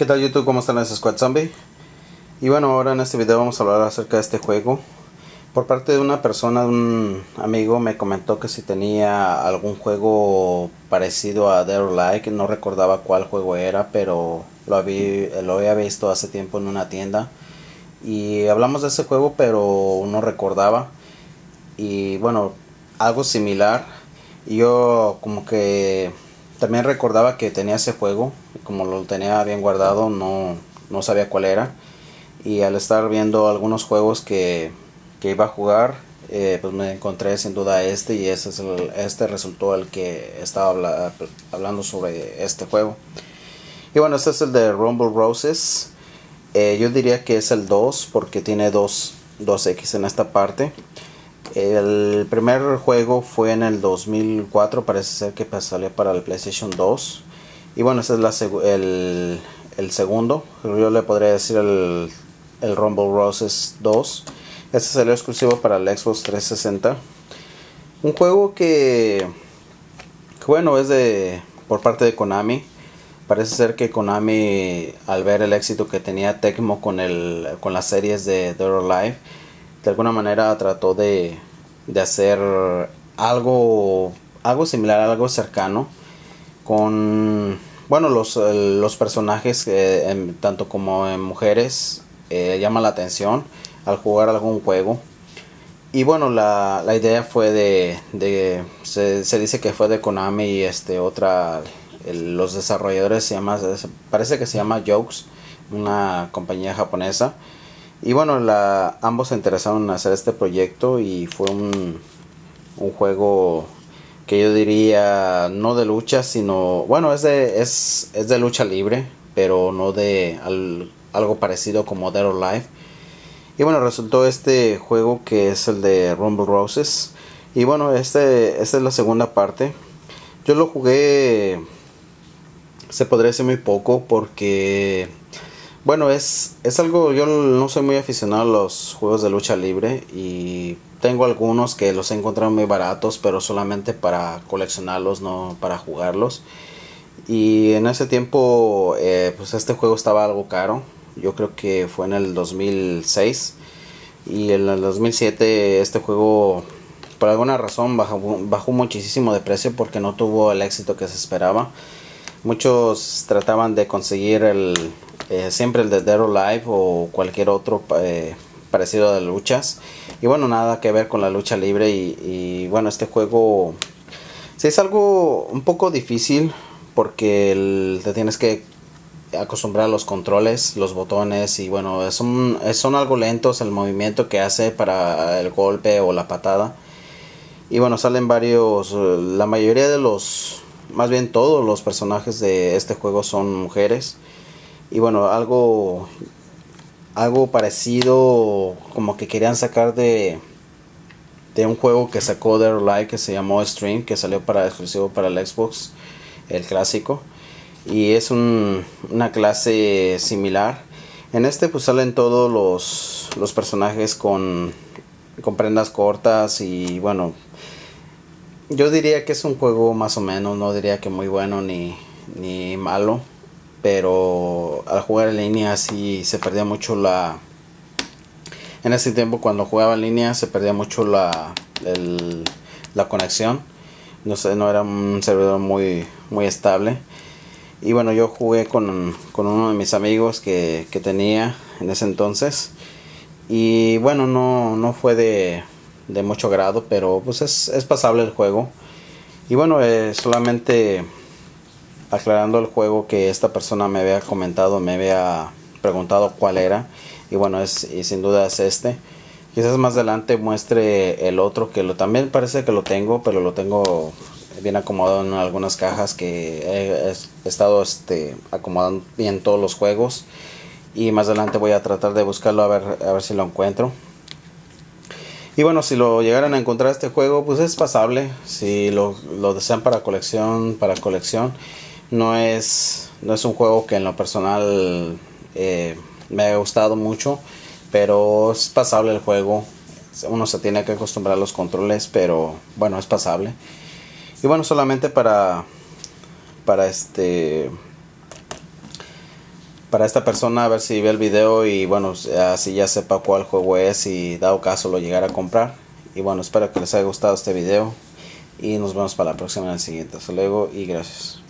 ¿Qué tal YouTube? ¿Cómo están? Es Squad Zombie. Y bueno, ahora en este video vamos a hablar acerca de este juego. Por parte de una persona, un amigo me comentó que si tenía algún juego parecido a Dead or Like, no recordaba cuál juego era, pero lo había, lo había visto hace tiempo en una tienda. Y hablamos de ese juego, pero no recordaba. Y bueno, algo similar. Yo como que también recordaba que tenía ese juego, como lo tenía bien guardado, no, no sabía cuál era. Y al estar viendo algunos juegos que que iba a jugar, eh, pues me encontré sin duda este y ese es el, este resultó el que estaba hablando sobre este juego. Y bueno, este es el de Rumble Roses. Eh, yo diría que es el 2 porque tiene dos, 2X en esta parte. El primer juego fue en el 2004, parece ser que salió para el PlayStation 2. Y bueno, este es la el, el, segundo. Yo le podría decir el, el Rumble Roses 2. Este salió exclusivo para el Xbox 360. Un juego que, bueno, es de por parte de Konami. Parece ser que Konami, al ver el éxito que tenía Tecmo con, el, con las series de Dead or Alive, de alguna manera trató de, de hacer algo, algo similar, algo cercano, con, bueno, los, los personajes, tanto como en mujeres, eh, llama la atención al jugar algún juego. Y bueno, la, la idea fue de, de se, se, dice que fue de Konami y este otra, los desarrolladores se llama, parece que se llama Jokes, una compañía japonesa. Y bueno, la, ambos se interesaron en hacer este proyecto y fue un, un juego que yo diría no de lucha, sino, bueno, es de, es, es de lucha libre, pero no de algo parecido como Dead or Life y bueno, resultó este juego que es el de Rumble Roses. Y bueno, este, esta es la segunda parte. Yo lo jugué, se podría decir muy poco porque, bueno, es, es algo, yo no soy muy aficionado a los juegos de lucha libre y tengo algunos que los he encontrado muy baratos, pero solamente para coleccionarlos, no para jugarlos. Y en ese tiempo, eh, pues este juego estaba algo caro yo creo que fue en el 2006 y en el 2007 este juego por alguna razón bajó, bajó muchísimo de precio porque no tuvo el éxito que se esperaba muchos trataban de conseguir el eh, siempre el de Dead or Live o cualquier otro eh, parecido de luchas y bueno nada que ver con la lucha libre y, bueno este juego sí es algo un poco difícil porque te tienes que acostumbrar a los controles, los botones y bueno, son, son algo lentos el movimiento que hace para el golpe o la patada. Y bueno, salen varios, la mayoría de los, más bien todos los personajes de este juego son mujeres. Y bueno, algo, algo parecido como que querían sacar de, de un juego que sacó Dead Like que se llamó Stream, que salió para exclusivo para el Xbox, el clásico y es un, una clase similar. En este pues salen todos los, los personajes con, con prendas cortas y bueno, yo diría que es un juego más o menos, no diría que muy bueno ni, ni malo, pero al jugar en línea sí se perdía mucho la... En ese tiempo cuando jugaba en línea se perdía mucho la, el, la conexión, no sé, no era un servidor muy, muy estable y bueno, yo jugué con, uno de mis amigos que, tenía en ese entonces. Y bueno, no, no fue de, de mucho grado, pero pues es, es pasable el juego. Y bueno, eh, solamente aclarando el juego que esta persona me había comentado, me había preguntado cuál era. Y bueno, es, y sin duda es este. Quizás más adelante muestre el otro que lo también parece que lo tengo, pero lo tengo bien acomodado en algunas cajas que he, estado este, acomodando bien todos los juegos y más adelante voy a tratar de buscarlo a ver, a ver si lo encuentro. Y bueno, si lo llegaran a encontrar este juego, pues es pasable. Si lo, lo desean para colección, para colección. No es, no es un juego que en lo personal eh, me ha gustado mucho, pero es pasable el juego. Uno se tiene que acostumbrar a los controles, pero bueno, es pasable. Y bueno, solamente para para este para esta persona a ver si ve el video y bueno, así ya sepa cuál juego es y dado caso lo llegara a comprar. Y bueno, espero que les haya gustado este video y nos vemos para la próxima en el siguiente. Hasta luego y gracias.